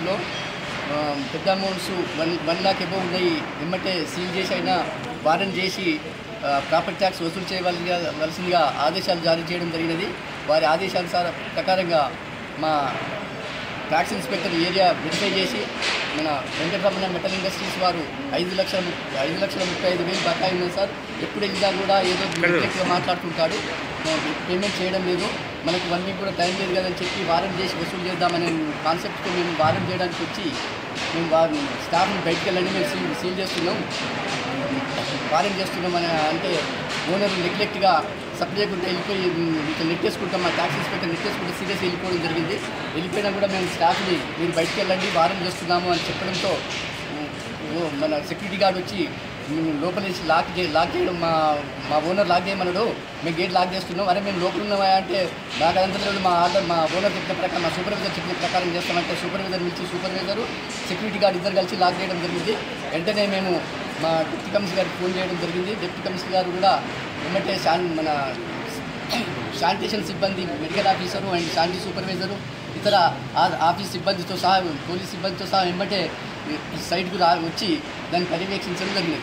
టైంలో పెద్ద amounts one one lakh above ఉన్నాయి ఎమ్మటే సీల్ చేసి అయినా వారెంట్ చేసి ప్రాపర్టీ ట్యాక్స్ వసూలు చేయవలసిందిగా వలసిందిగా ఆదేశాలు జారీ చేయడం జరిగినది. వారి ఆదేశానుసార ప్రకారంగా మా ట్యాక్స్ ఇన్స్పెక్టర్ ఏరియా వెరిఫై చేసి మన వెంకటరమణ మెటల్ ఇండస్ట్రీస్ వారు ఐదు లక్షల ఐదు లక్షల ముప్పై ఐదు వేలు బకాయి ఉంది సార్. ఎప్పుడు వెళ్ళినా కూడా ఏదో నెగ్లెక్ట్గా మాట్లాడుతుంటాడు. పేమెంట్ చేయడం లేదు. మనకు వన్ వీక్ కూడా టైం లేదు కదని చెప్పి వారం చేసి వసూలు చేద్దామనే కాన్సెప్ట్తో మేము వారం చేయడానికి వచ్చి మేము వారిని స్టాఫ్ని బయటికి వెళ్ళండి మేము సీల్ సీల్ చేస్తున్నాం. వారం చేస్తున్నామని అంటే ఓనర్ నెగ్లెక్ట్గా సప్లై వెళ్ళిపోయి ఇట్లా నెట్టేసుకుంటాం మా ట్యాక్స్ ఇన్స్పెక్టర్ నెట్టేసుకుంటే సీరియస్ వెళ్ళిపోవడం జరిగింది. వెళ్ళిపోయినా కూడా మేము స్టాఫ్ని మీరు బయటికి వెళ్ళండి వారం చేస్తున్నాము అని చెప్పడంతో మన సెక్యూరిటీ గార్డ్ వచ్చి మేము లోపల నుంచి లాక్ చే లాక్ చేయడం మా మా ఓనర్ లాక్ చేయమన్నాడు. మేము గేట్ లాక్ చేస్తున్నాం. అరే మేము లోపల ఉన్నామా అంటే నాకు అదంతా మా ఆర్డర్ మా ఓనర్ చెప్పిన ప్రకారం మా సూపర్వైజర్ చెప్పిన ప్రకారం చేస్తామంటే సూపర్వైజర్ నుంచి సూపర్వైజరు సెక్యూరిటీ గార్డ్ ఇద్దరు కలిసి లాక్ చేయడం జరిగింది. వెంటనే మేము మా డిప్యూటీ కమిషనర్ గారికి ఫోన్ చేయడం జరిగింది. డిప్యూటీ కమిషనర్ గారు కూడా వెంబటే శాన్ మన శానిటేషన్ సిబ్బంది medical officer and sanitary supervisor ఇతర ఆ- ఆఫీస్ సిబ్బందితో సహా పోలీస్ సిబ్బందితో సహా వెంబటే సైట్కు రా వచ్చి దాన్ని పర్యవేక్షించడం జరిగింది.